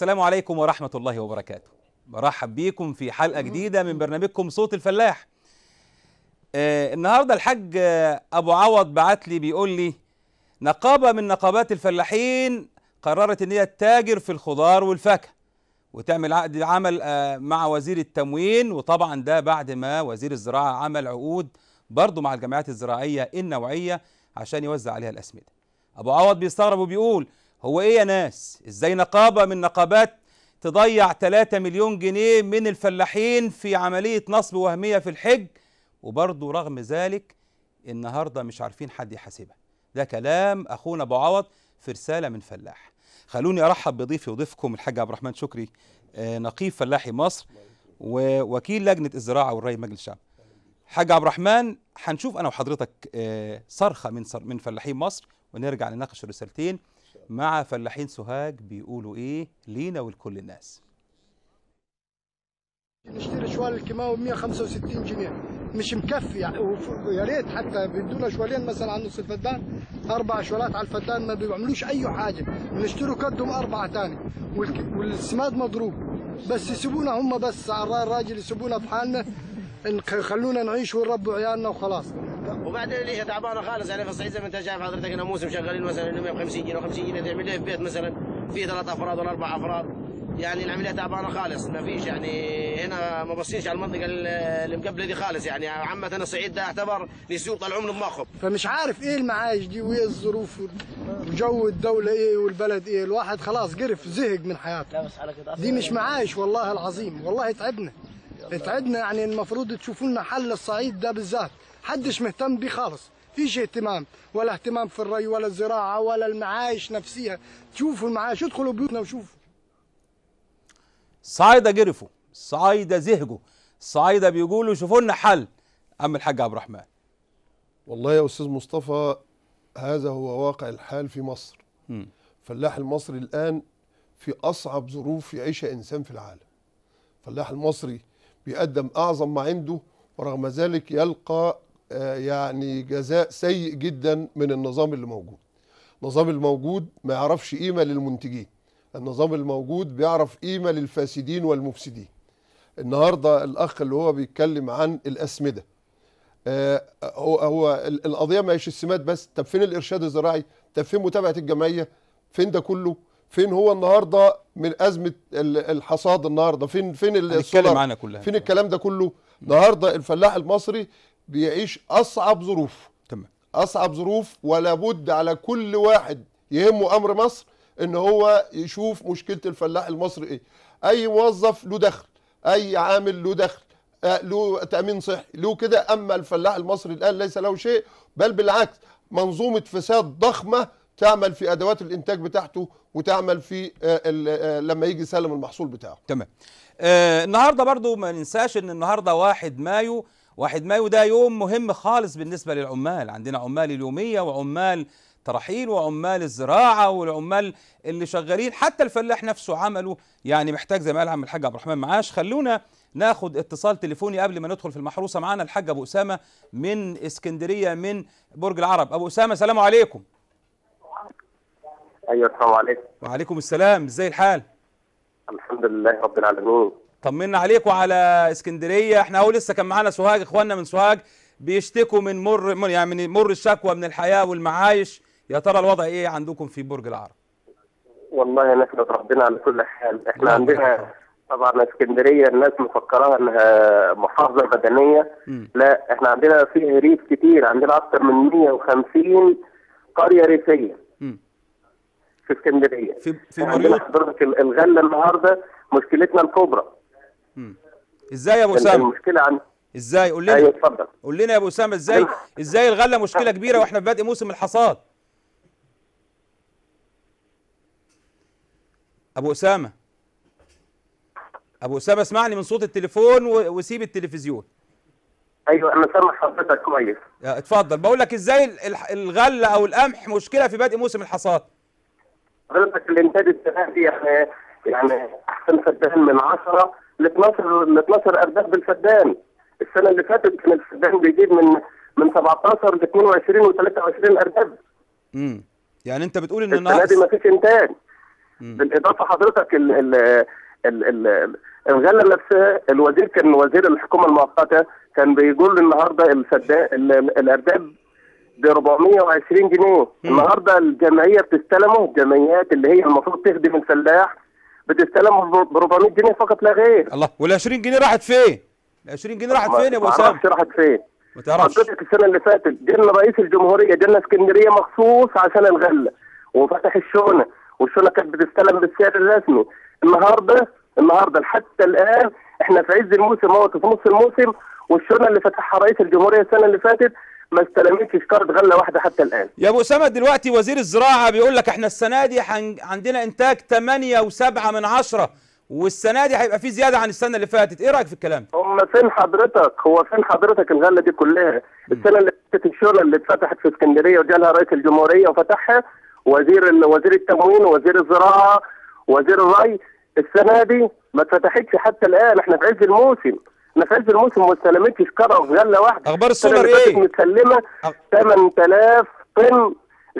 السلام عليكم ورحمة الله وبركاته. برحب بيكم في حلقة جديدة من برنامجكم صوت الفلاح. آه النهاردة الحاج آه، أبو عوض بعت لي بيقول لي نقابة من نقابات الفلاحين قررت إن هي تتاجر في الخضار والفاكهة وتعمل عقد عمل آه مع وزير التموين. وطبعا ده بعد ما وزير الزراعة عمل عقود برضه مع الجمعيات الزراعية النوعية عشان يوزع عليها الأسمدة. أبو عوض بيستغرب وبيقول هو إيه يا ناس؟ إزاي نقابة من نقابات تضيع 3 مليون جنيه من الفلاحين في عملية نصب وهمية في الحج؟ وبرضه رغم ذلك النهاردة مش عارفين حد يحاسبها. ده كلام أخونا أبو عوض في رسالة من فلاح. خلوني أرحب بضيفي وضيفكم الحاج عبد الرحمن شكري آه، نقيب فلاحي مصر ووكيل لجنة الزراعة والري مجلس الشعب. حاج عبد الرحمن هنشوف أنا وحضرتك آه، صرخة من من فلاحين مصر ونرجع نناقش الرسالتين مع فلاحين سوهاج بيقولوا إيه؟ لينا ولكل الناس. نشتري شوال الكيماوي ب 165 جنيه. مش مكفي يعني يا ريت حتى بيدونا شوالين مثلا على نص الفدان أربع شوالات على الفدان ما بيعملوش أي حاجة. بنشتروا كدهم أربعة والك- والسماد مضروب. بس يسيبونا هم بس على الراجل يسيبونا في حالنا خلونا نعيش ونربوا عيالنا وخلاص. وبعدين العيشه تعبانة خالص يعني في الصعيد زي ما انت شايف حضرتك هنا موسم شغالين مثلا 150 جنيه و50 جنيه تعمل إيه في بيت مثلا فيه ثلاث أفراد ولا أربع أفراد. يعني العملية تعبانة خالص ما فيش يعني هنا ما بصيش على المنطقة اللي مقبلة دي خالص يعني. عامة الصعيد ده اعتبر للسوق طلعوا من دماغهم. فمش عارف إيه المعايش دي وإيه الظروف وجو الدولة إيه والبلد إيه. الواحد خلاص قرف زهق من حياته. دي مش معايش والله العظيم والله تعبنا. تعبنا يعني المفروض تشوفوا لنا حل الصعيد ده بالذات. حدش مهتم بيه خالص. فيش اهتمام ولا اهتمام في الري ولا الزراعة ولا المعايش نفسها تشوفوا المعايش ادخلوا بيوتنا وشوفوا. الصعايدة جرفوا الصعايدة زهجوا الصعايدة بيقولوا شوفوا لنا حل. أم الحاج عبد الرحمن. والله يا أستاذ مصطفى هذا هو واقع الحال في مصر. الفلاح المصري الآن في أصعب ظروف يعيشها إنسان في العالم. الفلاح المصري بيقدم أعظم ما عنده ورغم ذلك يلقى يعني جزاء سيء جدا من النظام اللي موجود. النظام الموجود ما يعرفش قيمة للمنتجين. النظام الموجود بيعرف قيمة للفاسدين والمفسدين. النهارده الأخ اللي هو بيتكلم عن الأسمدة آه، هو هو ال- القضية ما هيش السمات بس. طب فين الإرشاد الزراعي؟ طب فين متابعة الجمعية؟ فين ده كله؟ فين هو النهارده من أزمة ال- الحصاد النهارده؟ فين فين السولار؟ كلها. فين الكلام ده كله؟ النهارده الفلاح المصري بيعيش أصعب ظروف. تمام. أصعب ظروف ولا بد على كل واحد يهمه أمر مصر إن هو يشوف مشكلة الفلاح المصري إيه. أي موظف له دخل أي عامل له دخل آه، له تأمين صحي له كده. أما الفلاح المصري الآن ليس له شيء بل بالعكس منظومة فساد ضخمة تعمل في أدوات الإنتاج بتاعته وتعمل في آه، آه، لما يجي يسلم المحصول بتاعه. تمام. آه النهارده برضو ما ننساش إن النهارده واحد مايو واحد مايو ده يوم مهم خالص بالنسبة للعمال. عندنا عمال اليومية وعمال ترحيل وعمال الزراعة والعمال اللي شغالين. حتى الفلاح نفسه عمله يعني محتاج زي ما قال عم الحاج عبد الرحمن معاش. خلونا ناخد اتصال تليفوني قبل ما ندخل في المحروسة. معانا الحاج أبو أسامة من اسكندرية من برج العرب. أبو أسامة سلام عليكم. أيوه السلام عليكم. وعليكم السلام. إزاي الحال؟ الحمد لله رب العالمين. طمنا عليكم على اسكندرية. إحنا اهو لسه كان معانا سوهاج اخواننا من سوهاج بيشتكوا من مر يعني من مر الشكوى من الحياة والمعايش. يا ترى الوضع إيه عندكم في برج العرب؟ والله نحمد ربنا على كل حال. إحنا نعم. عندنا طبعا اسكندرية الناس مفكراها إنها محافظة مدنيه. لا إحنا عندنا فيه ريف كتير عندنا أكثر من 150 قرية ريفية. في اسكندرية. في في عندنا حضرتك ال- الغلة النهارده مشكلتنا الكبرى. إزاي يا أبو أسامة؟ المشكلة عن إزاي؟ قول أيوه لنا اتفضل. قول لنا يا أبو أسامة إزاي إزاي الغلة مشكلة كبيرة وإحنا في بدء موسم الحصاد؟ أبو أسامة. أبو أسامة اسمعني من صوت التليفون وسيب التلفزيون. أيوه أنا سامع حضرتك كويس. يا اتفضل. بقول لك إزاي الغلة أو القمح مشكلة في بدء موسم الحصاد؟ حضرتك الإنتاج السنة دي يعني يعني أحسن فدان من 10 ل 12 ل 12 ارداب بالفدان. السنة اللي فاتت كان الفدان بيجيب من من 17 ل 22 و 23 ارداب امم يعني انت بتقول إن السنة دي ما فيش إنتاج. بالإضافة حضرتك ال ال ال ال الغلة نفسها الوزير كان وزير الحكومة المؤقتة كان بيقول النهارده الفدان ال- ال- الارداب ب 420 جنيه النهارده الجمعية بتستلمه الجمعيات اللي هي المفروض تخدم الفلاح بتستلمه ب 400 جنيه فقط لا غير. الله وال 20 جنيه راحت فين؟ ال 20 جنيه راحت فين يا أبو ما اسامه؟ أعرفش راحت فين. ما تعرفش. حضرتك السنة اللي فاتت. جالنا رئيس الجمهورية جالنا اسكندرية مخصوص عشان الغله وفتح الشونه والشونه كانت بتستلم بالسعر الرسمي. النهارده النهارده حتى الآن إحنا في عز الموسم اهو في نص الموسم والشونه اللي فتحها رئيس الجمهورية السنة اللي فاتت ما استلمتش شكاره غله واحدة حتى الآن. يا أبو أسامة دلوقتي وزير الزراعة بيقول لك إحنا السنة دي حن... عندنا إنتاج 8 و7 من عشرة والسنة دي هيبقى في زيادة عن السنة اللي فاتت. إيه رأيك في الكلام؟ هم فين حضرتك؟ هو فين حضرتك الغله دي كلها؟ السنة اللي فاتت الشونه اللي اتفتحت في اسكندرية وجالها رئيس الجمهورية وفتحها وزير ال- وزير التموين وزير الزراعة وزير الري السنة دي ما اتفتحتش حتى الآن. إحنا في عز الموسم. عز الموسم وما استلمتش كرة في غلة واحدة. السنة السولر إيه؟ متسلمة. أخ- 8000 طن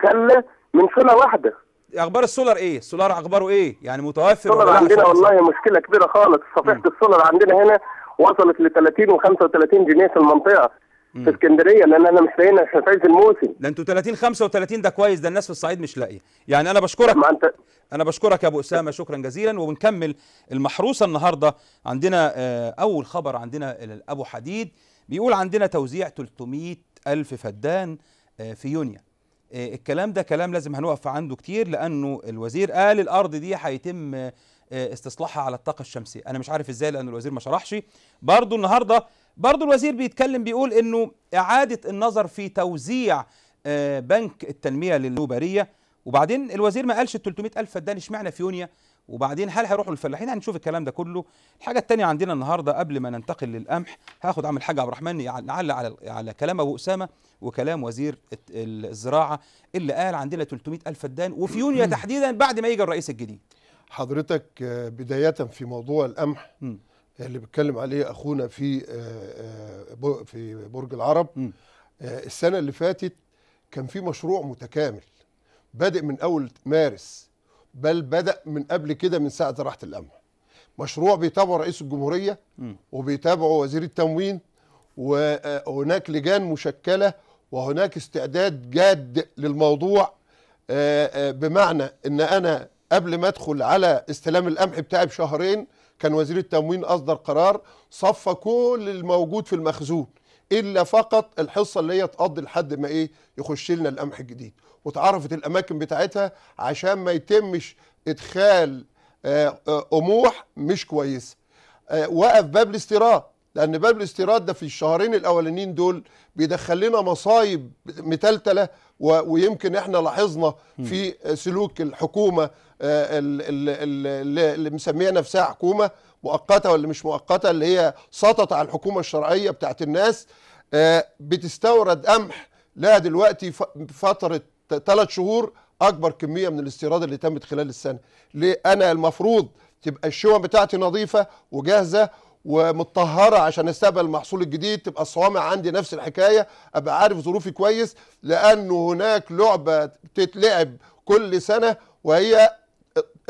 غلة من شونه واحدة. أخبار السولار إيه؟ السولار أخباره إيه؟ يعني متوفر السولر عندنا والله مشكلة كبيرة خالص. صفيحة السولر عندنا هنا وصلت ل 30 و35 جنيه في المنطقة. في اسكندرية لأن أنا مش لاقينا في عز الموسم. ده أنتوا 30 35 ده كويس ده الناس في الصعيد مش لاقية. يعني أنا بشكرك. ما انت أنا بشكرك يا أبو أسامة شكرا جزيلا. وبنكمل المحروسة النهارده عندنا آه، أول خبر عندنا ابو حديد. بيقول عندنا توزيع 300 ألف فدان آه، في يونيو. آه، الكلام ده كلام لازم هنقف عنده كتير لأنه الوزير قال الأرض دي هيتم استصلاحها على الطاقة الشمسية. أنا مش عارف إزاي لأن الوزير ما شرحش. برضو النهارده برضو الوزير بيتكلم بيقول إنه إعادة النظر في توزيع آه، بنك التنمية للنوبريه وبعدين الوزير ما قالش ال 300 الف فدان اشمعنى في يونيو؟ وبعدين هل هيروحوا للفلاحين؟ هنشوف الكلام ده كله. الحاجة الثانية عندنا النهارده قبل ما ننتقل للقمح هاخد عم الحاج عبد الرحمن يع- نعلق على على كلام أبو أسامة وكلام وزير الزراعة اللي قال عندنا 300 ألف فدان وفي يونيو تحديدا بعد ما يجي الرئيس الجديد. حضرتك آه، بداية في موضوع القمح. اللي بيتكلم عليه أخونا في آه، آه، في برج العرب مم. آه، السنة اللي فاتت كان في مشروع متكامل بادئ من أول مارس بل بدأ من قبل كده من ساعة راحة القمح مشروع بيتابعه رئيس الجمهورية مم. وبيتابعه وزير التموين وهناك لجان مشكلة وهناك استعداد جاد للموضوع بمعنى إن أنا قبل ما أدخل على استلام القمح بتاعي بشهرين كان وزير التموين أصدر قرار صفى كل الموجود في المخزون إلا فقط الحصة اللي هي تقضي لحد ما إيه يخش لنا القمح الجديد. واتعرفت الأماكن بتاعتها عشان ما يتمش إدخال آه، آه، قموح مش كويسه آه، وقف باب الاستيراد لأن باب الاستيراد ده في الشهرين الأولانيين دول بيدخل لنا مصايب متلتلة و- ويمكن إحنا لاحظنا في سلوك الحكومة ال- ال- ال- اللي اللي مسمية نفسها حكومة مؤقتة ولا مش مؤقتة اللي هي سطت على الحكومة الشرعية بتاعت الناس آه، بتستورد قمح لها دلوقتي فتره ثلاث شهور أكبر كمية من الاستيراد اللي تمت خلال السنة. ليه؟ أنا المفروض تبقى الشوم بتاعتي نظيفة وجاهزة ومتطهرة عشان أستقبل المحصول الجديد تبقى الصوامع عندي نفس الحكاية أبقى عارف ظروفي كويس لأنه هناك لعبة بتتلعب كل سنة وهي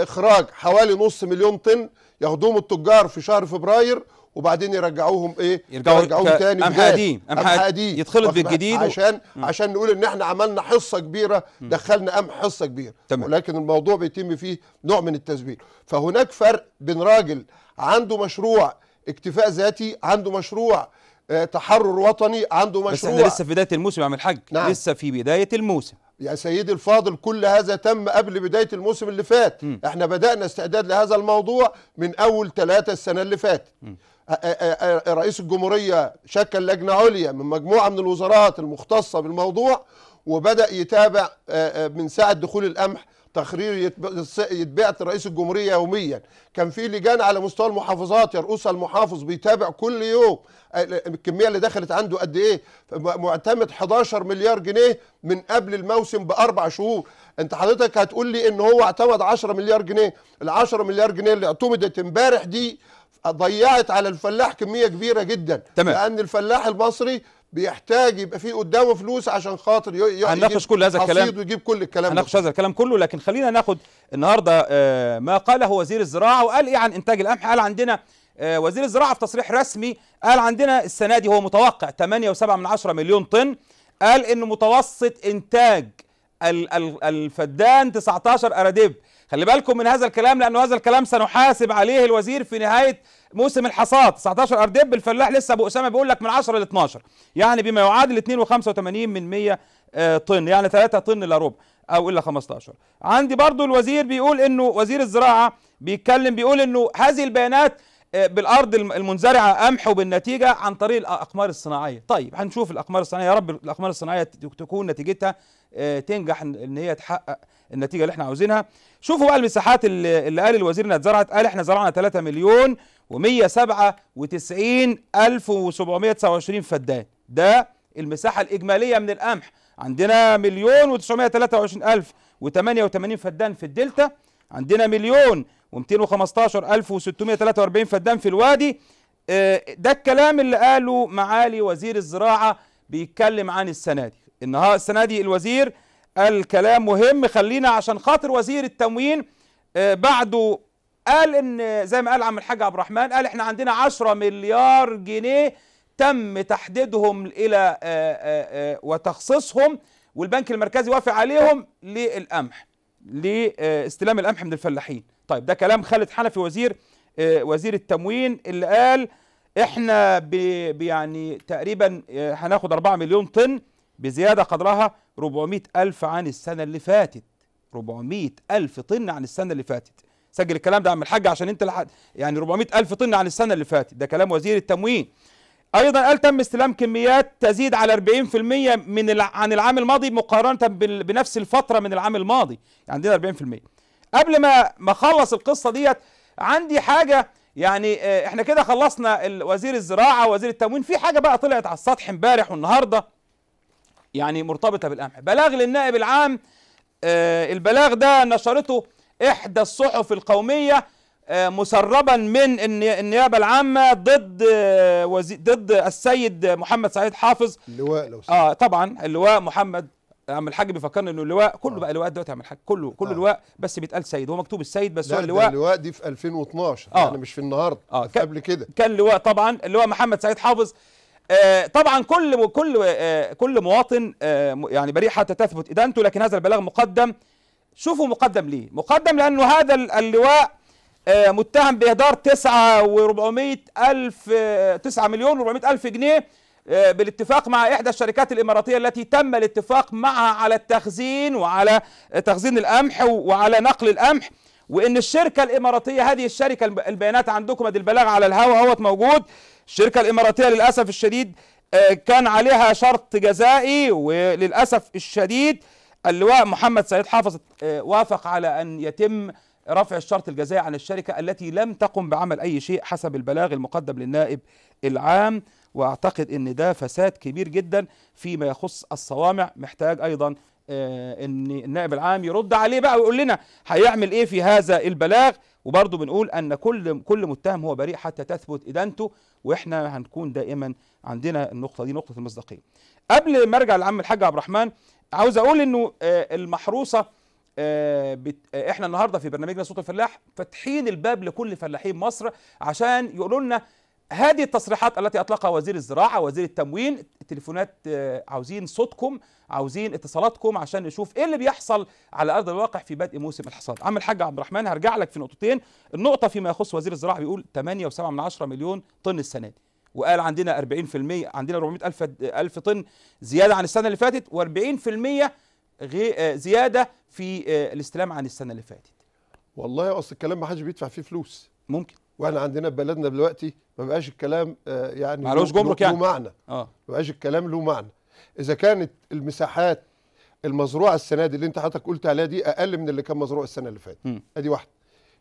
إخراج حوالي نص مليون طن ياخدوهم التجار في شهر فبراير وبعدين يرجعوهم إيه يرجعوا يرجعوهم ك- تاني. قديم، قمح قمح قد- قديم يتخلط؟ بالجديد و- عشان عشان نقول إن إحنا عملنا حصة كبيرة دخلنا قمح حصة كبيرة تمام. ولكن الموضوع بيتم فيه نوع من التزوير فهناك فرق بين راجل عنده مشروع اكتفاء ذاتي عنده مشروع آه، تحرر وطني عنده بس مشروع إحنا لسه في بداية الموسم يا عم الحاج نعم. لسه في بداية الموسم يا سيدي الفاضل كل هذا تم قبل بداية الموسم اللي فات. مم. إحنا بدأنا استعداد لهذا الموضوع من أول ثلاثة السنة اللي فاتت. رئيس الجمهورية شكل لجنة عليا من مجموعة من الوزارات المختصة بالموضوع وبدأ يتابع من ساعة دخول القمح تقرير يتب- يتبعت رئيس الجمهورية يوميا. كان في لجان على مستوى المحافظات يرؤوسها المحافظ بيتابع كل يوم. الكمية اللي دخلت عنده قد إيه؟ معتمد 11 مليار جنيه من قبل الموسم بأربع شهور. أنت حضرتك هتقول لي إن هو اعتمد 10 مليار جنيه؟ ال 10 مليار جنيه اللي اعتمدت امبارح دي ضيعت على الفلاح كمية كبيرة جدا. تمام. لأن الفلاح المصري بيحتاج يبقى فيه قدامه فلوس عشان خاطر هنناقش كل هذا الكلام. ويجيب كل الكلام ده. هناقش هذا الكلام كله لكن خلينا ناخد النهارده آه، ما قاله وزير الزراعة وقال إيه عن إنتاج القمح. قال عندنا آه، وزير الزراعة في تصريح رسمي قال عندنا السنة دي هو متوقع 8.7 من عشرة مليون طن. قال إنه متوسط إنتاج ال- ال- الفدان 19 اراضيب خلي بالكم من هذا الكلام لأنه هذا الكلام سنحاسب عليه الوزير في نهاية موسم الحصاد. 19 اردب الفلاح لسه أبو أسامة بيقول لك من 10 ل 12 يعني بما يعادل 2.85 من 100 آه، طن يعني 3 طن إلا ربع أو إلا 15 عندي برضو الوزير بيقول إنه وزير الزراعة بيتكلم بيقول إنه هذه البيانات آه، بالأرض الم- المنزرعة قمح وبالنتيجه عن طريق الأقمار الصناعية. طيب هنشوف الأقمار الصناعية يا رب الأقمار الصناعية تكون نتيجتها آه، تنجح إن هي تحقق النتيجة اللي إحنا عاوزينها. شوفوا بقى المساحات اللي اللي قال الوزير إنها اتزرعت. قال إحنا زرعنا 3 مليون و197 ألف و729 فدان. ده المساحة الإجمالية من القمح. عندنا مليون و923 ألف و88 فدان في الدلتا. عندنا مليون و215 ألف و643 فدان في الوادي. آه، ده الكلام اللي قاله معالي وزير الزراعة بيتكلم عن السنة دي. النهارده السنة دي الوزير قال كلام مهم. خلينا عشان خاطر وزير التموين آه، بعده قال إن زي ما قال عم الحاج عبد الرحمن قال إحنا عندنا 10 مليار جنيه تم تحديدهم إلى آه، آه، آه، وتخصيصهم والبنك المركزي وافق عليهم للقمح لاستلام القمح من الفلاحين. طيب ده كلام خالد حنفي وزير آه، وزير التموين اللي قال إحنا يعني تقريبا آه، هناخد 4 مليون طن بزيادة قدرها 400 ألف عن السنة اللي فاتت. 400 ألف طن عن السنة اللي فاتت. سجل الكلام ده عم الحاج عشان انت لحد يعني 400 ألف طن عن السنة اللي فاتت. ده كلام وزير التموين. أيضا قال تم استلام كميات تزيد على 40% من الع... عن العام الماضي مقارنة. بنفس الفترة من العام الماضي. يعني عندنا 40% قبل ما ما أخلص القصة ديت عندي حاجة يعني آه، إحنا كده خلصنا وزير الزراعة وزير التموين. في حاجة بقى طلعت على السطح امبارح والنهاردة. يعني مرتبطة بالقمح بلاغ للنائب العام آه، البلاغ ده نشرته إحدى الصحف القومية آه، مسربا من الني- النيابة العامة ضد آه، وزي ضد السيد محمد سعيد حافظ اللواء لو سمحت. آه طبعا اللواء محمد عم الحاج بيفكرني إنه اللواء كله آه. بقى لواء دلوقتي عم الحاج كله كله آه. لواء بس بيتقال سيد هو مكتوب السيد بس هو اللواء اللواء دي في 2012 آه. يعني مش في النهارده آه، في قبل كده كان لواء طبعا اللواء محمد سعيد حافظ طبعا كل كل آه كل مواطن آه يعني بريء حتى تثبت. ادانته لكن هذا البلاغ مقدم شوفوا مقدم ليه. مقدم لأنه هذا ال- اللواء آه متهم بإهدار 9 و400 ألف آه 9 مليون و400 ألف جنيه آه بالاتفاق مع إحدى الشركات الإماراتية التي تم الاتفاق معها على التخزين وعلى آه، تخزين القمح وعلى نقل القمح. وإن الشركة الإماراتية هذه الشركة الب- البيانات عندكم ادي البلاغ على الهوا اهوت موجود. الشركة الإماراتية للأسف الشديد آه، كان عليها شرط جزائي وللأسف الشديد اللواء محمد سعيد حافظ آه، وافق على أن يتم رفع الشرط الجزائي عن الشركة التي لم تقم بعمل أي شيء حسب البلاغ المقدم للنائب العام. وأعتقد إن ده فساد كبير جدا فيما يخص الصوامع محتاج أيضا آه، إن النائب العام يرد عليه بقى ويقول لنا هيعمل إيه في هذا البلاغ وبرضه بنقول أن كل كل متهم هو بريء حتى تثبت ادانته وإحنا هنكون دائما عندنا النقطة دي نقطة المصداقية. قبل ما أرجع لعم الحاج عبد الرحمن عاوز أقول إنه آه، المحروسة آه،. آه، إحنا النهارده في برنامجنا صوت الفلاح فاتحين الباب لكل فلاحين مصر عشان يقولوا لنا هذه التصريحات التي أطلقها وزير الزراعة وزير التموين التليفونات آه، عاوزين صوتكم عاوزين اتصالاتكم عشان نشوف إيه اللي بيحصل على أرض الواقع في بدء موسم الحصاد. عم الحاج عبد الرحمن هرجع لك في نقطتين. النقطة فيما يخص وزير الزراعة بيقول 8.7 من 10 مليون طن السنة دي. وقال عندنا 40% عندنا 400 ألف الف طن زيادة عن السنة اللي فاتت و40% غي... آه، زيادة في آه، الاستلام عن السنة اللي فاتت. والله اصل الكلام ما حدش بيدفع فيه فلوس. ممكن. وإحنا عندنا في بلدنا دلوقتي ما بقاش الكلام آه، يعني معلوش جمرك يعني. له معنى آه ما بقاش الكلام له معنى إذا كانت المساحات المزروعة السنة دي اللي أنت حضرتك قلت عليها دي أقل من اللي كان مزروع السنة اللي فاتت. أدي واحدة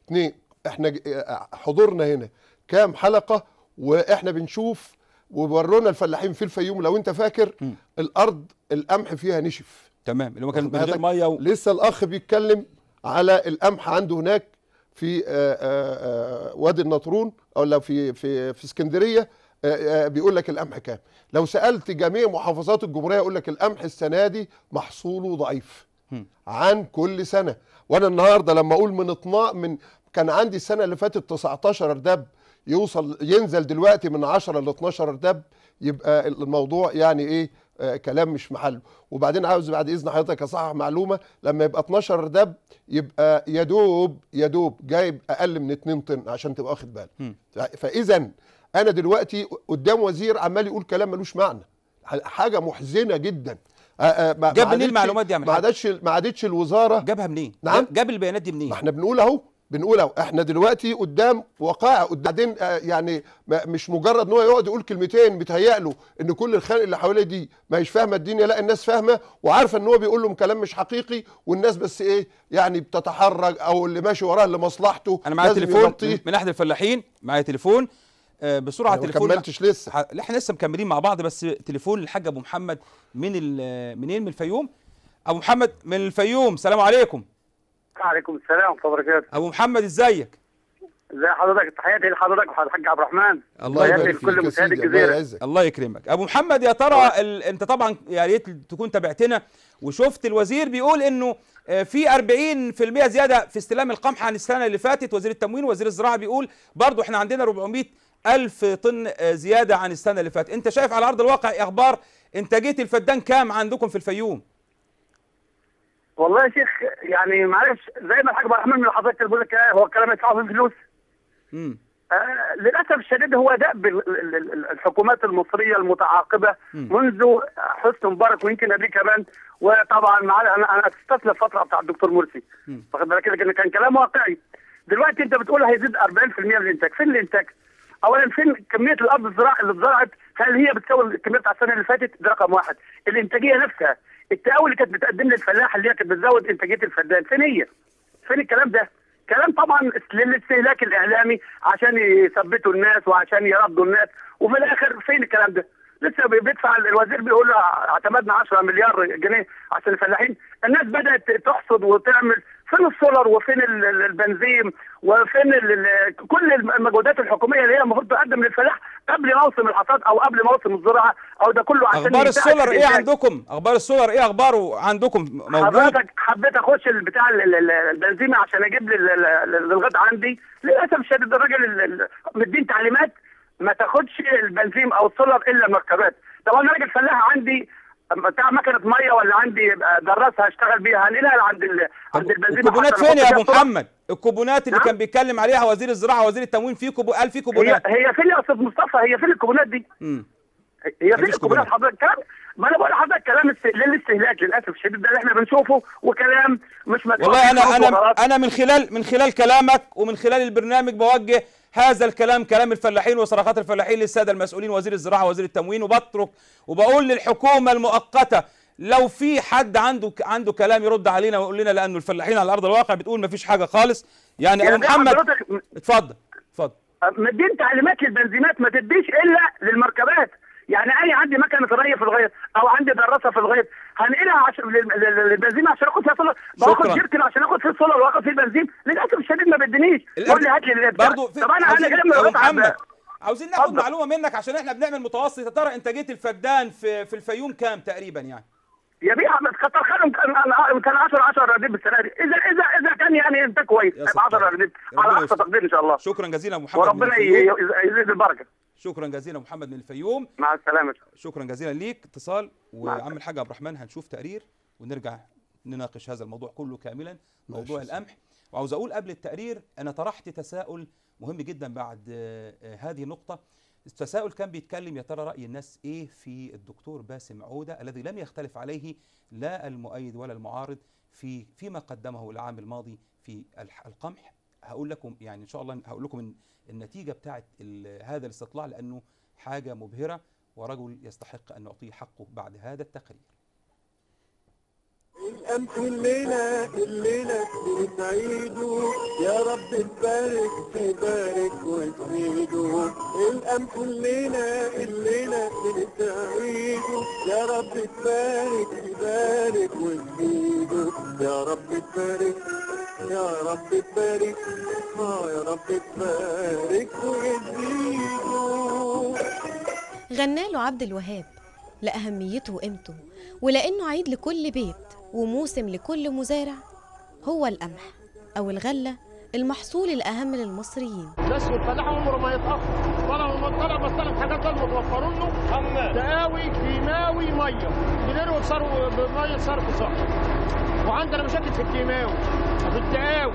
اثنين إحنا ج- آه، حضورنا هنا كام حلقة وإحنا بنشوف وورونا الفلاحين في الفيوم لو أنت فاكر مم. الأرض القمح فيها نشف تمام اللي هو كان من غير؟ مية و... لسه الأخ بيتكلم على القمح عنده هناك في آه، آه، آه، وادي النطرون أو لا في في في اسكندرية بيقول لك القمح كام لو سألت جميع محافظات الجمهورية يقول لك القمح السنة دي محصوله ضعيف. عن كل سنة وأنا النهارده لما أقول من اطناء من كان عندي السنة اللي فاتت 19 ارداب يوصل ينزل دلوقتي من 10 ل 12 ارداب يبقى الموضوع يعني إيه كلام مش محله وبعدين عاوز بعد إذن حضرتك أصحح معلومة لما يبقى 12 ارداب يبقى يا دوب يا دوب جايب أقل من 2 طن عشان تبقى واخد بالك. فاذا أنا دلوقتي قدام وزير عمال يقول كلام ملوش معنى. حاجة محزنة جدا. آه، آه، جاب منين المعلومات دي يا عم ما؟ عادتش ما عادتش الوزارة. جابها منين؟ نعم. جاب- جاب البيانات دي منين؟ ما إحنا بنقول أهو. بنقول إحنا دلوقتي قدام وقائع بعدين آه، يعني ما- مش مجرد إن هو يقعد يقول كلمتين بيتهيأ إن كل الخلق اللي حواليه دي ما هيش فاهمة الدنيا لا الناس فاهمة وعارفة إن هو بيقول لهم كلام مش حقيقي والناس بس إيه يعني بتتحرج أو اللي ماشي وراه لمصلحته أنا معايا تليفون. من أحد الفلاحين معايا تليفون آه، بسرعة ما تليفون كملتش لسه. إحنا لسه مكملين مع بعض بس تليفون الحاج أبو محمد من ال- منين؟ من الفيوم. أبو محمد من الفيوم سلام عليكم. وعليكم السلام ورحمه الله وبركاته أبو محمد إزيك؟ إزي حضرتك؟ تحياتي لحضرتك وحضرتك عبد الرحمن. الله يبارك فيك. يا مشاهدي الله الجزيرة. يعزك. الله يكرمك. أبو محمد يا ترى ال... أنت طبعا يا ريت تكون تابعتنا وشفت الوزير بيقول إنه آه، في 40% زيادة في استلام القمح عن السنة اللي فاتت. وزير التموين وزير الزراعة بيقول برضو إحنا عندنا 400 ألف طن آه، زيادة عن السنة اللي فاتت. أنت شايف على أرض الواقع إيه أخبار إنتاجية الفدان كام عندكم في الفيوم؟ والله يا شيخ يعني معلش زي ما الحاج عبد الرحمن من حضرتك بيقول لك آه، هو الكلام يدفعه في فلوس. امم آه للأسف الشديد هو دأب ال- ال- ال- الحكومات المصرية المتعاقبة منذ حسني مبارك ويمكن قبل كمان. وطبعا معانا أنا أنا استسلم فتره بتاع الدكتور مرسي. واخد بالك؟ كان كان كلام واقعي. دلوقتي أنت بتقول هيزيد 40% من الإنتاج. فين الإنتاج؟ اولا فين كمية الأرض الزراعه اللي اتزرعت؟ هل هي بتساوي الكمية بتاع السنة اللي فاتت؟ ده رقم واحد. الإنتاجية نفسها. التقاوي اللي كانت بتقدم للفلاح اللي هي كانت بتزود إنتاجية الفدان فين هي؟ فين الكلام ده؟ كلام طبعا للاستهلاك الإعلامي عشان يثبتوا الناس وعشان يردوا الناس وفي الآخر فين الكلام ده؟ لسه بي- بيدفع الوزير بيقول اعتمدنا 10 مليار جنيه عشان الفلاحين، الناس بدأت تحصد وتعمل فين السولر وفين ال- ال- البنزين وفين كل المجهودات الحكومية اللي هي المفروض تقدم للفلاح قبل موسم الحصاد أو قبل موسم الزراعة أو ده كله عشان أخبار السولر إيه. عندكم؟ أخبار السولر إيه أخباره عندكم؟ موجود؟ حضرتك حبيت أخش البتاع ال- ال- البنزينه عشان أجيب الغد عندي. للأسف الشديد الراجل ال- ال- مدين تعليمات ما تاخدش البنزين أو السولر إلا مركبات طب أنا راجل فلاح عندي بتاع مكنه مية ولا عندي دراسه هشتغل بيها هنقلها عند ال... عند البنزين الكوبونات فين يا أبو. محمد الكوبونات اللي نعم؟ كان بيتكلم عليها وزير الزراعة وزير التموين في كوبو قال في هي كوبونات هي فين يا أستاذ مصطفى هي فين الكوبونات دي؟ مم. هي فين الكوبونات كوبونات. حضرتك كلام ما أنا بقول لحضرتك كلام است... للاستهلاك للأسف الشديد ده اللي إحنا بنشوفه وكلام مش مدفوع والله أنا أنا. أنا من خلال من خلال كلامك ومن خلال البرنامج بوجه هذا الكلام كلام الفلاحين وصرخات الفلاحين للسادة المسؤولين وزير الزراعة ووزير التموين وبترك وبقول للحكومة المؤقتة لو في حد عنده عنده كلام يرد علينا ويقول لنا لأنه الفلاحين على أرض الواقع بتقول ما فيش حاجة خالص يعني أبو يعني محمد حضرتك اتفضل اتفضل. مدين تعليمات للبنزينات ما تديش إلا للمركبات. يعني أنا عندي مكنة ري في الغيط أو عندي دراسه في الغيط هنقلها عشان لل- لل- للبنزين عشان أخد فيها سولر باخد. جيركن عشان أخد فيه السولر وآخد فيه البنزين هات لي البتاع. برضه في طب أنا أنا الغيط محمد. عاوزين ناخد. معلومة منك عشان إحنا بنعمل متوسط. يا ترى انتاجيه الفدان في في الفيوم كام تقريبا يعني؟ يا بيه أحمد كتر خيرهم كان كان 10 10 أرادب السنة دي. اذا اذا إذا كان يعني أنت كويس. يا هيبقى ستار. 10 أرادب على أقصى. تقدير إن شاء الله. شكرا جزيلا محمد وربنا يزيد البركة. شكرا جزيلا محمد من الفيوم. مع السلامة. شكرا جزيلا ليك. اتصال. وعم الحاج عبد الرحمن هنشوف تقرير ونرجع نناقش هذا الموضوع كله كاملا. موضوع. القمح. وعاوز أقول قبل التقرير أنا طرحت تساؤل مهم جدا بعد آه، آه، هذه النقطة. التساؤل كان بيتكلم يا ترى رأي الناس إيه في الدكتور باسم عودة الذي لم يختلف عليه لا المؤيد ولا المعارض في فيما قدمه العام الماضي في القمح. هقول لكم يعني إن شاء الله هقول لكم الن- النتيجة بتاعت ال- هذا الاستطلاع لأنه حاجة مبهرة ورجل يستحق أن نعطيه حقه بعد هذا التقرير. القمح الليلة الليلة بنسعيده يا رب تبارك تبارك وتزيده القمح الليلة الليلة بنسعيده يا رب تبارك تبارك وتزيده يا رب تبارك يا رب تبارك آه يا رب تبارك وتزيده غنى له عبد الوهاب. لأهميته وقيمته ولأنه عيد لكل بيت وموسم لكل مزارع هو القمح أو الغلة المحصول الأهم للمصريين. بس والفلاح عمره ما يتأخر. طالما طالع بستلم حاجات ده متوفروا له. تقاوي كيماوي مية. بنروي بصرف بميه صرف صح وعندنا مشاكل في الكيماوي وفي التقاوي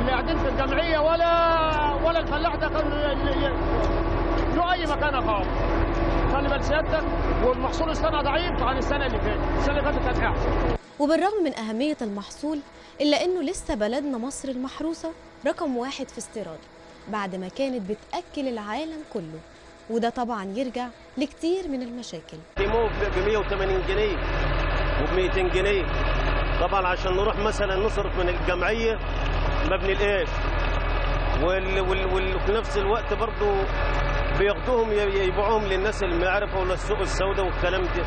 اللي قاعدين في الجمعية ولا ولا الفلاح ده كان له أي مكانة خالص. خلي بال سيادتك والمحصول السنة ضعيف عن السنة اللي فاتت. السنة اللي فاتت كان احسن وبالرغم من أهمية المحصول إلا إنه لسه بلدنا مصر المحروسة رقم واحد في استيراده بعد ما كانت بتأكل العالم كله. وده طبعا يرجع لكتير من المشاكل. كيمو ب 180 جنيه وب 200 جنيه. طبعا عشان نروح مثلا نصرف من الجمعية ما بنلقاش وال وال وال وفي نفس الوقت برضو بياخدوهم يبيعوهم للناس المعرفه ولا السوق السوداء والكلام ده.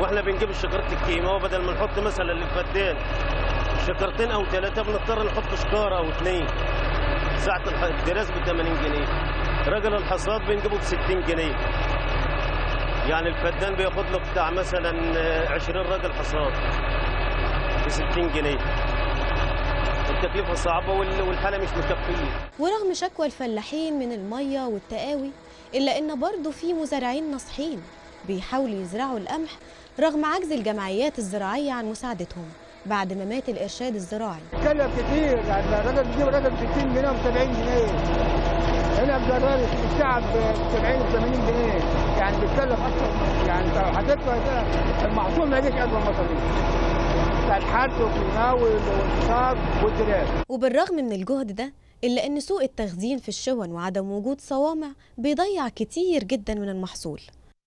وإحنا بنجيب شكرة الكيماوي بدل ما نحط مثلا للفدان شكرتين أو ثلاثة بنضطر نحط شكارة أو اثنين ساعة الدراس ب 80 جنيه. راجل الحصاد بنجيبه ب 60 جنيه. يعني الفدان بياخد له بتاع مثلا آه، 20 راجل حصاد ب 60 جنيه. التكلفه صعبة وال- والحالة مش مكفية. ورغم شكوى الفلاحين من المية والتقاوي إلا إن برضه في مزارعين ناصحين بيحاولوا يزرعوا القمح رغم عجز الجمعيات الزراعية عن مساعدتهم بعد ما مات الإرشاد الزراعي. كلف كتير يعني الراجل بيجيب راجل ب 60 جنيه و 70 جنيه. هنا بجرار الشعب ب 70 و 80 جنيه. يعني بيتكلف أكتر يعني أنت لو هتدفع المحصول ما يجيش قد المصاريف بتاع الحرث والكيماوي والانتصار والدراس وبالرغم من الجهد ده إلا إن سوء التخزين في الشون وعدم وجود صوامع بيضيع كتير جدا من المحصول.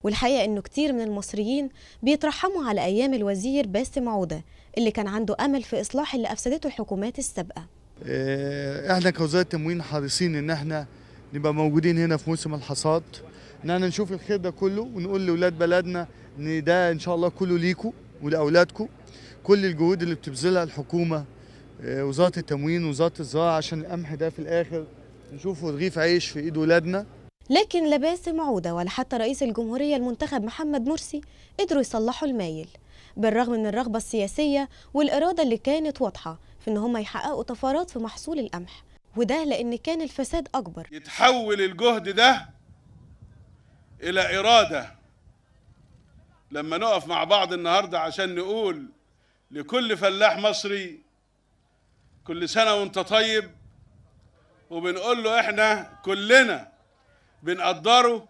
والحقيقة إنه كتير من المصريين بيترحموا على أيام الوزير باسم عودة اللي كان عنده أمل في إصلاح اللي أفسدته الحكومات السابقة. آه، إحنا كوزارة تموين حريصين إن إحنا نبقى موجودين هنا في موسم الحصاد. إن إحنا نشوف الخير ده كله ونقول لأولاد بلدنا إن ده إن شاء الله كله ليكوا ولاولادكم كل الجهود اللي بتبذلها الحكومة آه، وزارة التموين وزارة الزراعة عشان القمح ده في الآخر نشوفه رغيف عيش في إيد ولادنا. لكن لا باسم عودة ولا حتى رئيس الجمهورية المنتخب محمد مرسي قدروا يصلحوا المايل. بالرغم من الرغبة السياسية والإرادة اللي كانت واضحة في إن هم يحققوا طفرات في محصول القمح وده لأن كان الفساد أكبر. يتحول الجهد ده إلى إرادة. لما نقف مع بعض النهاردة عشان نقول لكل فلاح مصري كل سنة وانت طيب وبنقول له إحنا كلنا بنقدره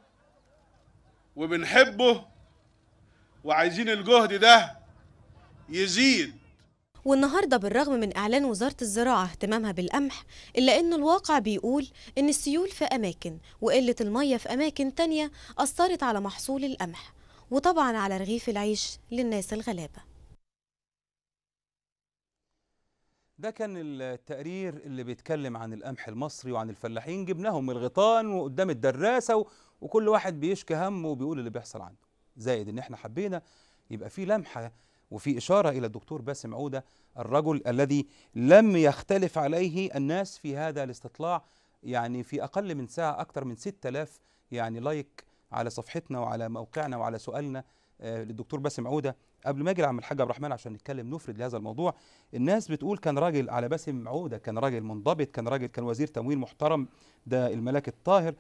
وبنحبه وعايزين الجهد ده يزيد. والنهاردة بالرغم من إعلان وزارة الزراعة اهتمامها بالقمح إلا إن الواقع بيقول إن السيول في أماكن وقلة المية في أماكن تانية أثرت على محصول القمح وطبعا على رغيف العيش للناس الغلابة. ده كان التقرير اللي بيتكلم عن القمح المصري وعن الفلاحين. جبناهم الغيطان وقدام الدراسة و... وكل واحد بيشكي همه وبيقول اللي بيحصل عنده. زائد إن إحنا حبينا يبقى في لمحة وفي إشارة إلى الدكتور باسم عودة الرجل الذي لم يختلف عليه الناس في هذا الاستطلاع يعني في أقل من ساعة أكثر من 6000 يعني لايك على صفحتنا وعلى موقعنا وعلى سؤالنا. للدكتور باسم عودة. قبل ما أجي لعم الحاج عبد الرحمن عشان نتكلم نفرد لهذا الموضوع الناس بتقول كان راجل على باسم عودة كان راجل منضبط كان راجل كان وزير تموين محترم ده الملاك الطاهر.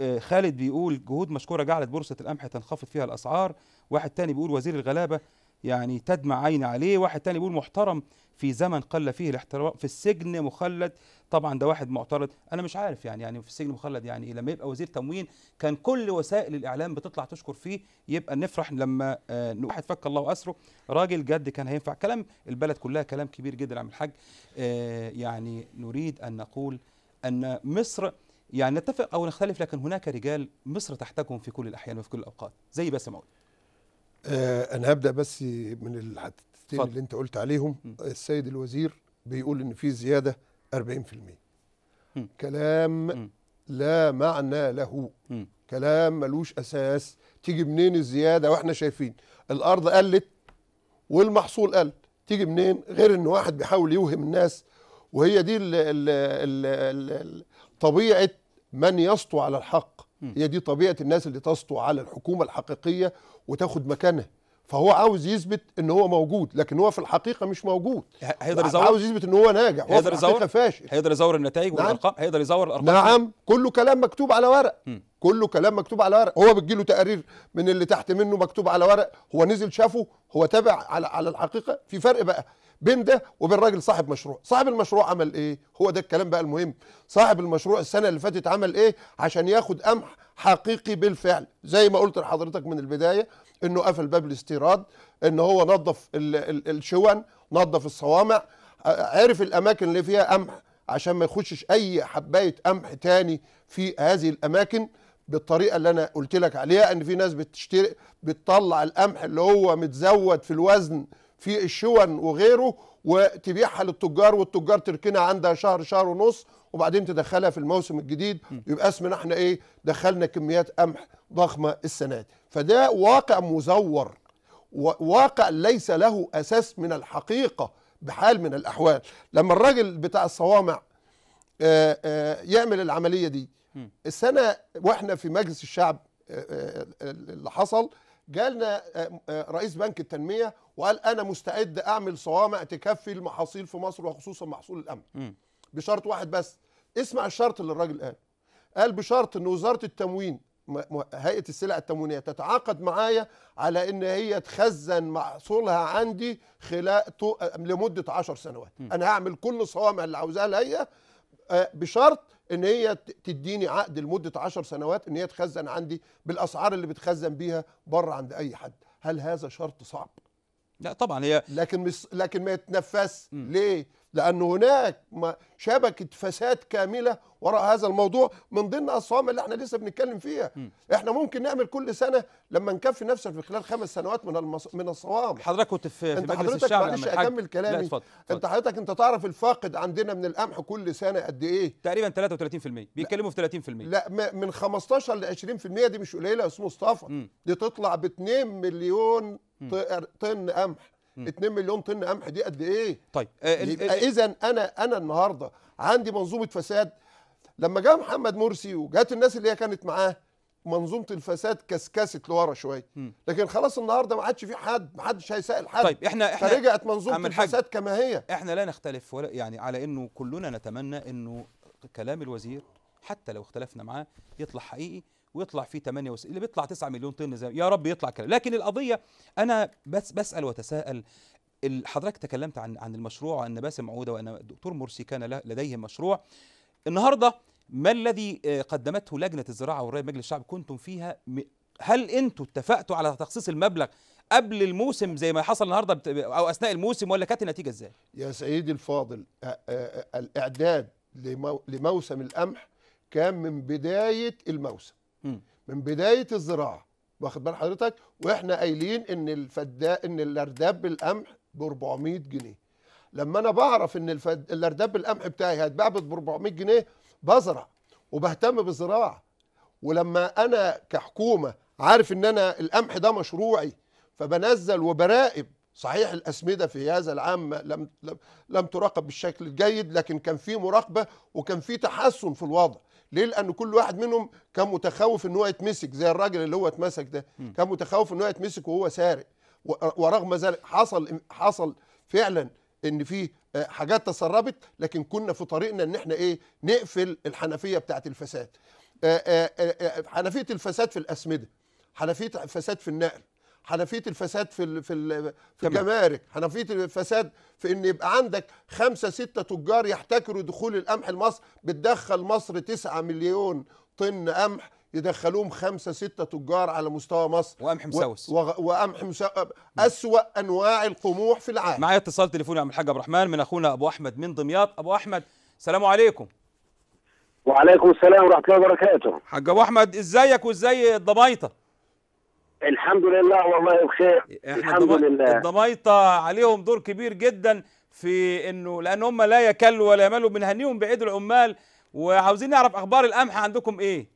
آه، خالد بيقول جهود مشكورة جعلت بورصة القمح تنخفض فيها الأسعار. واحد تاني بيقول وزير الغلابة. يعني تدمع عين عليه. واحد تاني بيقول محترم في زمن قل فيه الاحترام في السجن مخلد. طبعا ده واحد معترض. أنا مش عارف يعني يعني في السجن مخلد يعني لما يبقى وزير تموين كان كل وسائل الإعلام بتطلع تشكر فيه يبقى نفرح لما آه واحد فك الله اسره راجل جد كان هينفع. كلام البلد كلها كلام كبير جدا عم الحاج. آه يعني نريد أن نقول أن مصر يعني نتفق أو نختلف لكن هناك رجال مصر تحتاجهم في كل الأحيان وفي كل الأوقات. زي باسم عود. آه أنا هبدأ بس من اتفضل. اللي أنت قلت عليهم. السيد الوزير بيقول إن في زيادة 40% مم. كلام مم. لا معنى له. مم. كلام ملوش أساس. تيجي منين الزيادة وإحنا شايفين؟ الأرض قلت والمحصول قل تيجي منين؟ غير إن واحد بيحاول يوهم الناس. وهي دي ال ال ال ال ال طبيعة من يسطو على الحق. هي دي طبيعة الناس اللي تسطو على الحكومة الحقيقية وتاخد مكانها. فهو عاوز يثبت إن هو موجود لكن هو في الحقيقة مش موجود. هيقدر يزور؟ عاوز يثبت إن هو ناجح هو في الحقيقة فاشل. هيقدر يزور النتائج نعم. والأرقام؟ هيقدر يزور الأرقام؟ نعم. كله كلام مكتوب على ورق. كله كلام مكتوب على ورق. هو بتجيله تقارير من اللي تحت منه مكتوب على ورق. هو نزل شافه هو تابع على على الحقيقة. في فرق بقى. بين ده وبين راجل صاحب مشروع. صاحب المشروع عمل إيه؟ هو ده الكلام بقى المهم. صاحب المشروع السنة اللي فاتت عمل إيه؟ عشان ياخد قمح حقيقي بالفعل. زي ما قلت لحضرتك من البداية إنه قفل باب الاستيراد إن هو نظف ال- ال- الشون نظف الصوامع عرف الأماكن اللي فيها قمح عشان ما يخشش أي حباية قمح تاني في هذه الأماكن. بالطريقة اللي أنا قلت لك عليها إن في ناس بتشتري بتطلع القمح اللي هو متزود في الوزن في الشون وغيره وتبيعها للتجار والتجار تركنها عندها شهر شهر ونص وبعدين تدخلها في الموسم الجديد. يبقى اسمنا إحنا إيه دخلنا كميات قمح ضخمة السنة دي. فده واقع مزور واقع ليس له أساس من الحقيقة بحال من الأحوال. لما الراجل بتاع الصوامع آه، آه، يعمل العملية دي السنة وإحنا في مجلس الشعب آه، اللي حصل جالنا آه، آه، رئيس بنك التنمية وقال أنا مستعد أعمل صوامع تكفي المحاصيل في مصر وخصوصا محصول القمح بشرط واحد بس اسمع الشرط اللي الراجل قال قال بشرط إن وزارة التموين م- م- هيئة السلع التموينية تتعاقد معايا على إن هي تخزن محصولها عندي خلال طو- لمدة 10 سنوات. أنا هعمل كل الصوامع اللي عاوزاها الهيئه آه، بشرط إن هي تديني عقد لمدة 10 سنوات إن هي تخزن عندي بالأسعار اللي بتخزن بيها بره عند أي حد. هل هذا شرط صعب؟ لا طبعا هي لكن مش لكن ما يتنفذش ليه؟ لأن هناك شبكة فساد كاملة وراء هذا الموضوع من ضمن الصوامع اللي إحنا لسه بنتكلم فيها. إحنا ممكن نعمل كل سنة لما نكفي نفسنا في خلال خمس سنوات من المص... من الصوامع. حضرتك كنت في, في انت مجلس حضرتك الشعب معلش أكمل كلامي. لا اتفضل انت حضرتك انت تعرف الفاقد عندنا من القمح كل سنة قد إيه؟ تقريبا 33% بيتكلموا في 30% لا م- من 15 ل 20% دي مش قليلة يا أستاذ مصطفى. دي تطلع ب 2 مليون طن قمح. 2 مليون طن قمح دي قد إيه؟ طيب آه، اذا أنا أنا النهارده عندي منظومة فساد. لما جاء محمد مرسي وجات الناس اللي هي كانت معاه منظومة الفساد كسكست لورا شوية. لكن خلاص النهارده ما عادش في حد ما حدش هيسائل حد. طيب إحنا إحنا فرجعت منظومة الفساد كما هي. إحنا لا نختلف ولا يعني على إنه كلنا نتمنى إنه كلام الوزير حتى لو اختلفنا معاه يطلع حقيقي. ويطلع فيه 8 وس... اللي بيطلع 9 مليون طن زي يا رب يطلع كلام. لكن القضية أنا بس بسأل وتساءل حضرتك تكلمت عن عن المشروع وان باسم عوده وأن الدكتور مرسي كان لديه مشروع. النهارده ما الذي آه، قدمته لجنة الزراعة والري مجلس الشعب كنتم فيها؟ هل أنتم اتفقتوا على تخصيص المبلغ قبل الموسم زي ما حصل النهارده أو أثناء الموسم ولا كانت النتيجة إزاي؟ يا سيدي الفاضل آ- آ- آ- الإعداد لمو لموسم القمح كان من بداية الموسم. من بداية الزراعة واخد بال حضرتك؟ وإحنا قايلين إن الفدا إن الأرداب بالقمح ب 400 جنيه. لما أنا بعرف إن الفد... الأرداب بالقمح بتاعي هيتباع ب 400 جنيه بزرع وبهتم بالزراعة. ولما أنا كحكومة عارف إن أنا القمح ده مشروعي فبنزل وبراقب صحيح الأسمدة في هذا العام لم لم, لم تراقب بالشكل الجيد لكن كان في مراقبة وكان في تحسن في الوضع. ليه؟ لأن كل واحد منهم كان متخوف إن هو يتمسك زي الراجل اللي هو اتمسك ده. كان متخوف إن هو يتمسك وهو سارق. ورغم ذلك حصل حصل فعلا إن في آه، حاجات تسربت لكن كنا في طريقنا إن إحنا إيه؟ نقفل الحنفية بتاعت الفساد. آه، آه، حنفية الفساد في الأسمدة حنفية الفساد في النقل. حنفية الفساد في ال في ال في. الجمارك حنفية الفساد في إن يبقى عندك خمسة ستة تجار يحتكروا دخول القمح لمصر بتدخل مصر 9 مليون طن قمح يدخلوهم خمسة ستة تجار على مستوى مصر. وقمح مسوس. و- وقمح مسوس أسوأ أنواع القموح في العالم. معايا اتصال تليفوني عم الحاج عبد الرحمن من أخونا أبو أحمد من دمياط. أبو أحمد السلام عليكم. وعليكم السلام ورحمة الله وبركاته. حاج أبو أحمد إزيك وإزاي الضمايطة؟ الحمد لله والله بخير. الحمد لله. الضمايطه عليهم دور كبير جدا في إنه لأن هم لا يكلوا ولا يملوا بنهنيهم بعيد العمال. وعاوزين نعرف أخبار القمح عندكم إيه؟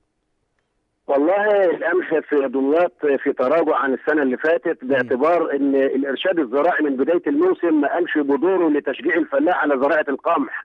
والله القمح في دمياط في تراجع عن السنة اللي فاتت باعتبار إن الإرشاد الزراعي من بداية الموسم ما قامش بدوره لتشجيع الفلاح على زراعة القمح.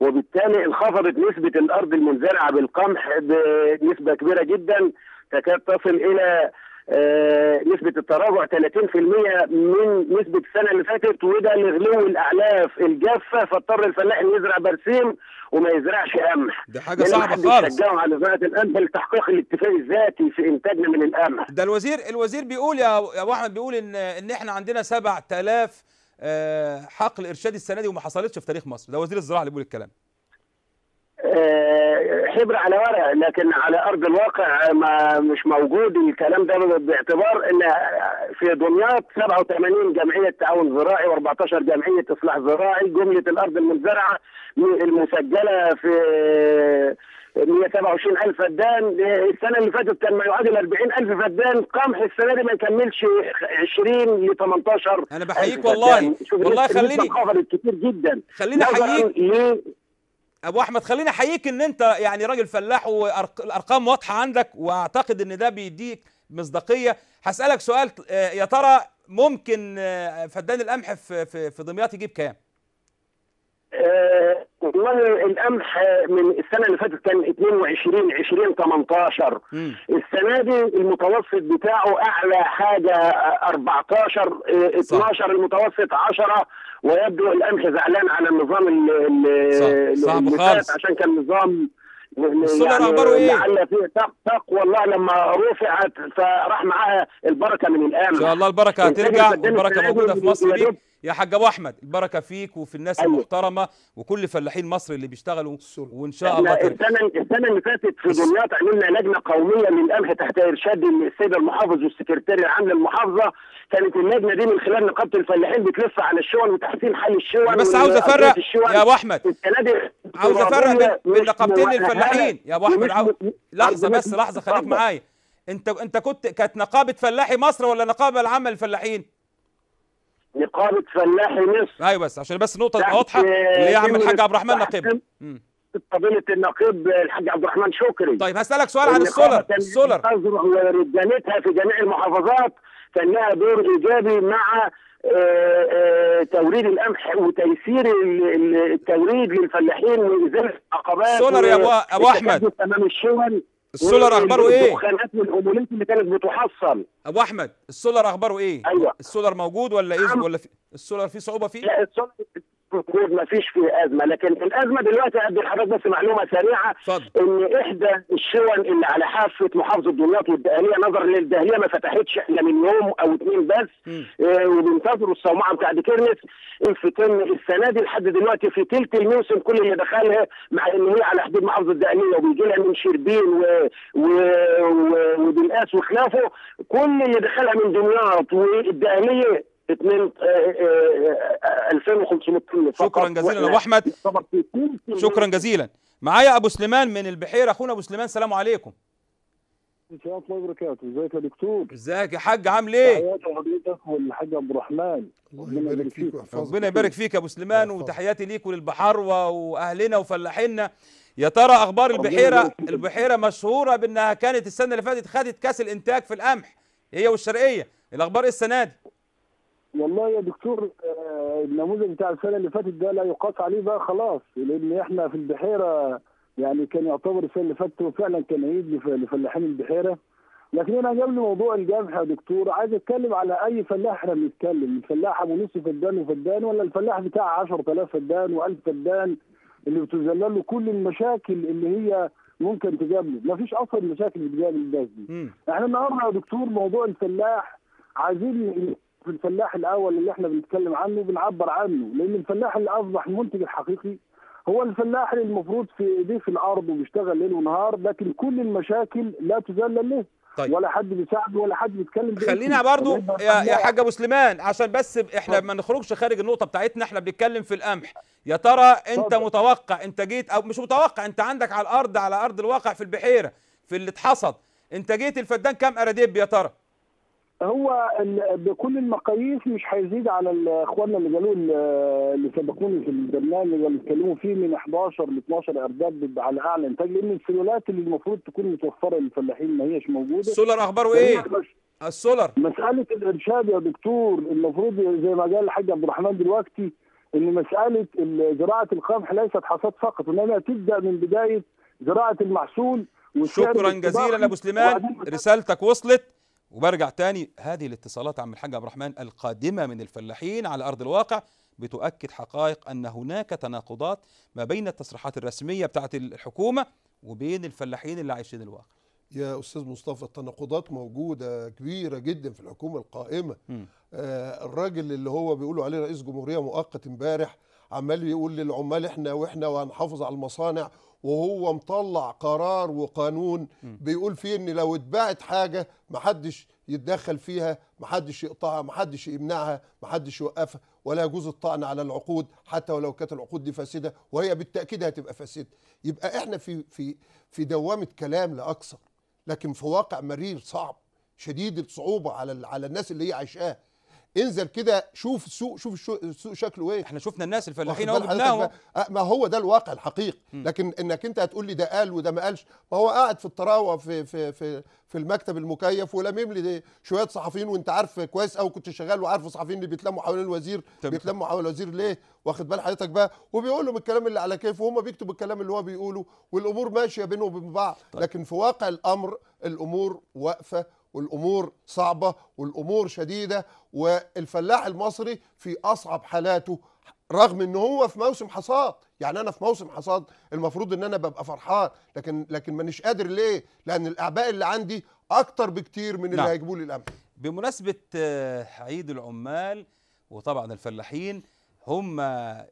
وبالتالي انخفضت نسبة الأرض المنزرعة بالقمح بنسبة كبيرة جدا تكاد تصل إلى آه، نسبة التراجع 30% من نسبة السنة اللي فاتت وده لغلو الأعلاف الجافة فاضطر الفلاح إنه يزرع برسيم وما يزرعش قمح. ده حاجة لأن صعبة محدش خالص. شجعه على زراعة القمح لتحقيق الاكتفاء الذاتي في إنتاجنا من القمح. ده الوزير الوزير بيقول يا أبو أحمد بيقول إن إن إحنا عندنا 7000 آه، حقل ارشادي السنة دي وما حصلتش في تاريخ مصر. ده وزير الزراعة اللي بيقول الكلام. حبر على ورق لكن على أرض الواقع ما مش موجود. الكلام ده باعتبار إن في دمياط 87 جمعية تعاون زراعي و14 جمعية إصلاح زراعي جملة الأرض المزرعة المسجلة في 127 ألف فدان. السنة اللي فاتت كان ما يعادل 40 ألف فدان. قمح السنة دي ما يكملش 20 ل 18 أنا بحييك والله. والله خليني- كتير جدا. خليني أحييك. أبو أحمد خليني أحييك إن أنت يعني راجل فلاح والارقام واضحة عندك وأعتقد إن ده بيديك مصداقية. هسألك سؤال آه، يا ترى ممكن آه، فدان القمح في في دمياط يجيب كام؟ آه، والله القمح من السنة اللي فاتت كان 22 20 18 السنة دي المتوسط بتاعه أعلى حاجة آه، 14 آه، 12 المتوسط 10 ويبدو القمح زعلان على النظام ال- ال- صح، صعب اللي خالص. عشان كان نظام السولر أخباره إيه؟ لعل فيه تق تق والله لما رفعت فراح معاها البركة من القمح إن شاء الله البركة هترجع والبركة دي موجودة في مصر دوب يا حاج أبو أحمد البركة فيك وفي الناس المحترمة وكل فلاحين مصر اللي بيشتغلوا وإن شاء الله السنة السنة اللي فاتت في دمياط عملنا لجنة قومية للقمح تحت إرشاد السيد المحافظ والسكرتير العام للمحافظة. كانت اللجنة دي من خلال نقابة الفلاحين بتلف على الشون وتحسين حل الشون أنا بس عاوز أفرق. يا أبو أحمد. عاوز أفرق بين بين نقابتين مؤهلة للفلاحين يا أبو أحمد عاوز لحظة بس لحظة خليك. معايا. انت أنت كنت كانت نقابة فلاحي مصر ولا نقابة العامة للفلاحين؟ نقابة فلاحي مصر. أيوه بس عشان بس نقطة واضحة. اللي هي عم الحاج عبد الرحمن نقيب. فضيلة النقيب الحاج عبد الرحمن شكري. طيب هسألك سؤال عن السولر. السولر. ورجالتها في جميع المحافظات كان لها دور إيجابي مع آه، آه، توريد القمح وتيسير ال- ال- التوريد للفلاحين وإزالة العقبات السولر يا أبو- أبو أحمد. والتكدس السولر أخباره إيه؟ والدخانات والعمولات اللي كانت بتحصل. أبو أحمد السولر أخباره إيه؟ أيوة. السولر موجود ولا إيه؟ ولا في السولر فيه صعوبة فيه؟ لا السولر ما فيش فيه أزمة. لكن الأزمة دلوقتي ادي لحضرتك بس معلومة سريعة إن إحدى الشون اللي على حافة محافظة دمياط والدقهلية نظرا للدهليه ما فتحتش إلا من يوم أو اثنين بس آه وبينتظروا الصومعة بتاع ديكيرنس الفتن السنة دي لحد دلوقتي في تلت الموسم كل اللي دخلها مع إن هي على حدود محافظة الدقهلية وبيجي لها من شربين و... و... و... وبالقاس وخلافه. كل اللي دخلها من دمياط والدقهلية 2 2500 طن فقط. شكرا جزيلا. يا ابو أحمد. شكرا جزيلا. معايا أبو سليمان من البحيرة. أخونا أبو سليمان سلام عليكم. إن شاء الله وبركاته. إزيك يا دكتور؟ إزيك يا حاج عامل إيه؟ تحياتي لحضرتك والحاج عبد الرحمن. الله يبارك فيك ربنا يبارك فيك يا أبو سليمان وتحياتي ليك وللبحروه وأهلنا وفلاحينا يا ترى أخبار ربنا البحيره. البحيرة مشهورة بأنها كانت السنة اللي فاتت خدت كأس الإنتاج في القمح هي والشرقية. الأخبار إيه السنة دي؟ والله يا دكتور آه، النموذج بتاع السنة اللي فاتت ده لا يقاس عليه بقى خلاص لأن إحنا في البحيرة يعني كان يعتبر السنة اللي فاتت فعلا كان عيد لف- لفلاحين البحيرة. لكن أنا عجبني موضوع الجمح يا دكتور عايز أتكلم على أي فلاح إحنا بنتكلم الفلاح أبو نص فدان وفدان ولا الفلاح بتاع 10000 فدان و1000 فدان اللي بتذلل له كل المشاكل اللي هي ممكن تقابله؟ مفيش أصلا مشاكل بتقابل الناس دي. إحنا النهارده يا دكتور موضوع الفلاح عايزين في الفلاح الأول اللي إحنا بنتكلم عنه بنعبر عنه لأن الفلاح اللي أصبح المنتج الحقيقي هو الفلاح اللي المفروض في إيديه في الأرض وبيشتغل ليل ونهار لكن كل المشاكل لا تذلل له طيب. ولا حد بيساعده ولا حد بيتكلم. خلينا برضو يا يا. حاج أبو سليمان عشان بس إحنا ما نخرجش خارج النقطة بتاعتنا إحنا بنتكلم في القمح يا ترى أنت متوقع إنتاجية أو مش متوقع أنت عندك على الأرض على أرض الواقع في البحيرة في اللي اتحصد إنتاجية الفدان كام ارديب يا ترى هو بكل المقاييس مش هيزيد على اخواننا اللي قالوا ال- اللي سبقوني في البرنامج اللي اتكلموا فيه من 11 ل 12 اردب بيبقى على اعلى انتاج لأن السولارات اللي المفروض تكون متوفرة للفلاحين ما هيش موجودة. السولار أخباره إيه؟ السولار مسألة الإرشاد يا دكتور المفروض زي ما قال الحاج عبد الرحمن دلوقتي إن مسألة ال- زراعة القمح ليست حصاد فقط إنما تبدأ من بداية زراعة المحصول. شكرا جزيلا أبو سليمان. رسالتك وصلت. وبرجع تاني هذه الاتصالات عم الحاج عبد الرحمن القادمة من الفلاحين على أرض الواقع بتؤكد حقائق أن هناك تناقضات ما بين التصريحات الرسمية بتاعت الحكومة وبين الفلاحين اللي عايشين الواقع. يا أستاذ مصطفى التناقضات موجودة كبيرة جدا في الحكومة القائمة. آه الراجل اللي هو بيقولوا عليه رئيس جمهورية مؤقت امبارح عمال يقول للعمال إحنا وإحنا وهنحافظ على المصانع وهو مطلع قرار وقانون بيقول فيه إن لو اتباعت حاجة محدش يتدخل فيها محدش يقطعها محدش يمنعها محدش يوقفها ولا يجوز الطعن على العقود حتى ولو كانت العقود دي فاسدة وهي بالتأكيد هتبقى فاسدة. يبقى إحنا في في في دوامة كلام لا أكثر لكن في واقع مرير صعب شديد الصعوبة على على الناس اللي هي عايشاه انزل كده شوف السوق شوف السوق شكله إيه. إحنا شفنا الناس الفلاحين اهو جبناهم ما هو ده الواقع الحقيقي. لكن انك انت هتقول لي ده قال وده ما قالش ما هو قاعد في الطراوة في في في في المكتب المكيف ولمم لي دي شوية صحفيين وانت عارف كويس قوي كنت شغال وعارف الصحفيين اللي بيتلموا حوالين الوزير بيتلموا حوالين الوزير ليه؟ واخد بال حضرتك بقى؟ وبيقول لهم الكلام اللي على كيفه وهم بيكتبوا الكلام اللي هو بيقوله والأمور ماشية بينهم وبين بعض. لكن في واقع الأمر الأمور واقفة والأمور صعبة والأمور شديدة والفلاح المصري في أصعب حالاته رغم إن هو في موسم حصاد. يعني أنا في موسم حصاد المفروض إن أنا ببقى فرحان لكن لكن مانيش قادر ليه؟ لأن الأعباء اللي عندي أكتر بكتير من اللي نعم. هيجيبوا لي القمح بمناسبة آه، عيد العمال وطبعا الفلاحين هم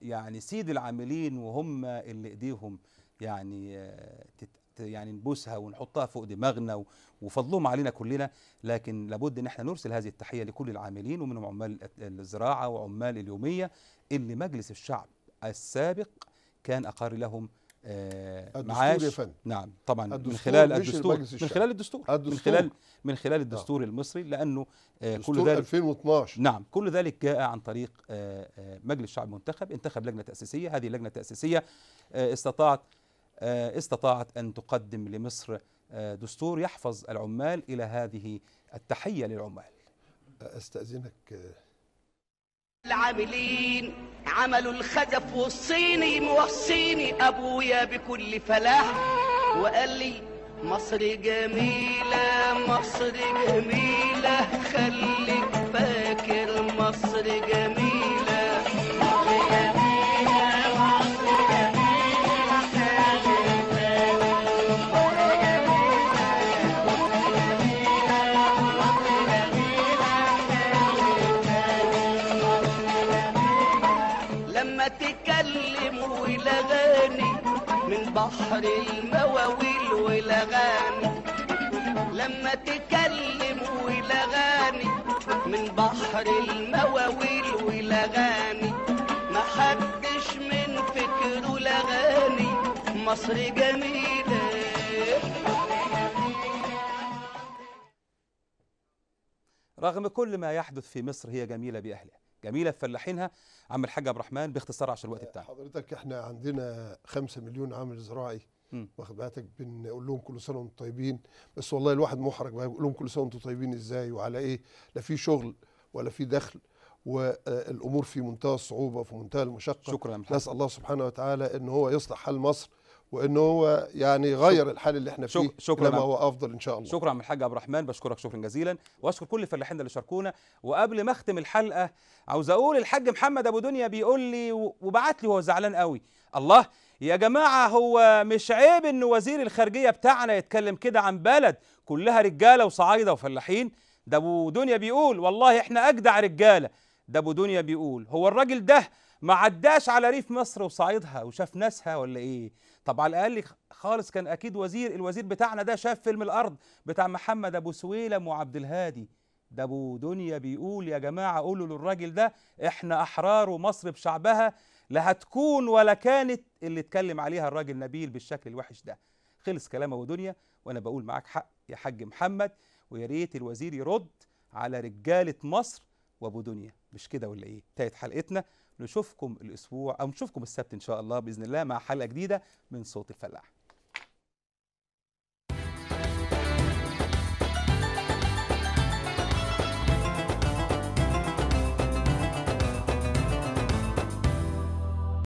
يعني سيد العاملين وهم اللي إيديهم يعني آه، تت يعني نبوسها ونحطها فوق دماغنا وفضلهم علينا كلنا لكن لابد إن إحنا نرسل هذه التحية لكل العاملين ومنهم عمال الزراعة وعمال اليومية اللي مجلس الشعب السابق كان اقر لهم آه، الدستور معاش يا فندم. نعم طبعا من خلال الدستور من. خلال الدستور من الدستور. خلال من خلال الدستور المصري لأنه آه، كل ذلك 2012 نعم كل ذلك جاء عن طريق آه، آه، مجلس شعب منتخب انتخب لجنة تأسيسية هذه اللجنة التأسيسية آه، استطاعت آه، استطاعت أن تقدم لمصر آه، دستور يحفظ العمال إلى هذه التحية للعمال. أستأذنك. العاملين عملوا الخزف والصيني موصيني أبويا بكل فلاح وقال لي مصر جميلة مصر جميلة خليك بحر المواويل ولغاني لما تكلم ولغاني من بحر المواويل ولغاني ما حدش من فكره لغاني مصر جميلة. رغم كل ما يحدث في مصر هي جميلة بأهلها. جميلة بفلاحينها عم الحاج عبد الرحمن باختصار عشان الوقت بتاعنا حضرتك إحنا عندنا خمسة مليون عامل زراعي. واخد بالك؟ بنقول لهم كل سنة وأنتم طيبين. بس والله الواحد محرج بقى بيقول لهم كل سنة وأنتم طيبين إزاي؟ وعلى إيه؟ لا في شغل ولا في دخل والامور في منتهى الصعوبة وفي منتهى المشقة. شكرا. نسأل الله سبحانه وتعالى ان هو يصلح حال مصر وان هو يعني يغير الحال اللي إحنا فيه شك- شكرا إلى ما عم- هو أفضل إن شاء الله. شكرا عم الحاج عبد الرحمن بشكرك شكرا جزيلا. واشكر كل الفلاحين اللي شاركونا. وقبل ما أختم الحلقة عاوز أقول الحاج محمد أبو دنيا بيقول لي وبعت لي وهو زعلان قوي. الله يا جماعة هو مش عيب إن وزير الخارجية بتاعنا يتكلم كده عن بلد كلها رجالة وصعايدة وفلاحين؟ ده أبو دنيا بيقول والله إحنا أجدع رجالة. ده أبو دنيا بيقول هو الراجل ده ما عداش على ريف مصر وصعيدها وشاف ناسها ولا إيه؟ طب على الأقل خالص كان أكيد وزير الوزير بتاعنا ده شاف فيلم الأرض بتاع محمد أبو سويلم وعبد الهادي. ده أبو دنيا بيقول يا جماعة قولوا للراجل ده إحنا أحرار ومصر بشعبها لا هتكون ولا كانت اللي اتكلم عليها الراجل نبيل بالشكل الوحش ده. خلص كلام أبو دنيا وأنا بقول معاك حق يا حاج محمد ويا ريت الوزير يرد على رجالة مصر وأبو دنيا. مش كده ولا إيه؟ انتهت حلقتنا نشوفكم الأسبوع أو نشوفكم السبت إن شاء الله بإذن الله مع حلقة جديدة من صوت الفلاح.